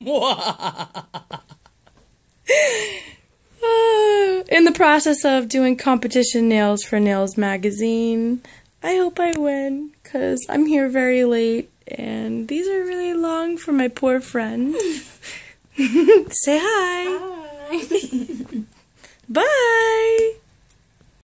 In the process of doing competition nails for Nails Magazine, I hope I win because I'm here very late and these are really long for my poor friend. Say hi. Bye. Bye.